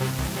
Bye.